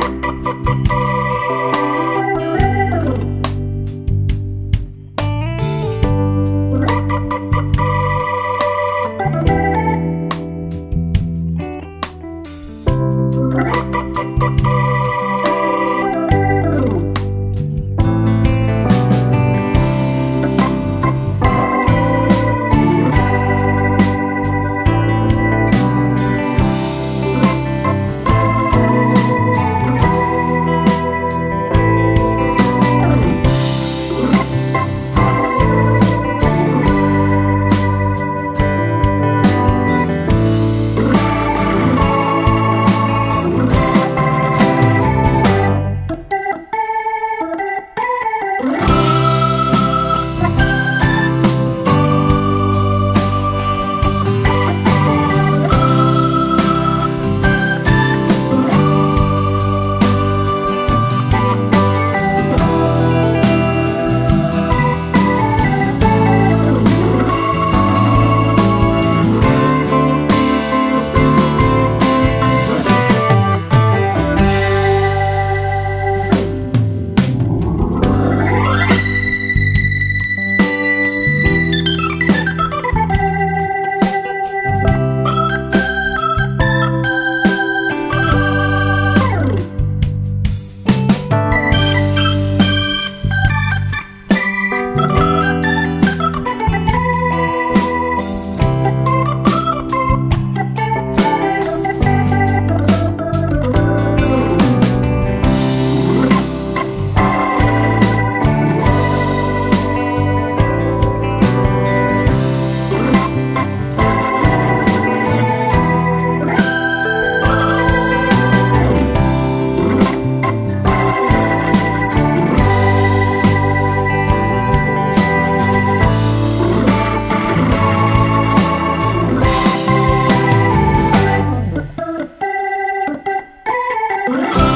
you Oh.